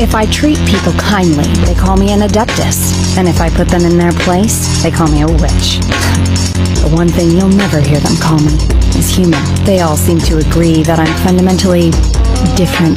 If I treat people kindly, they call me an adeptus. And if I put them in their place, they call me a witch. The one thing you'll never hear them call me is human. They all seem to agree that I'm fundamentally different.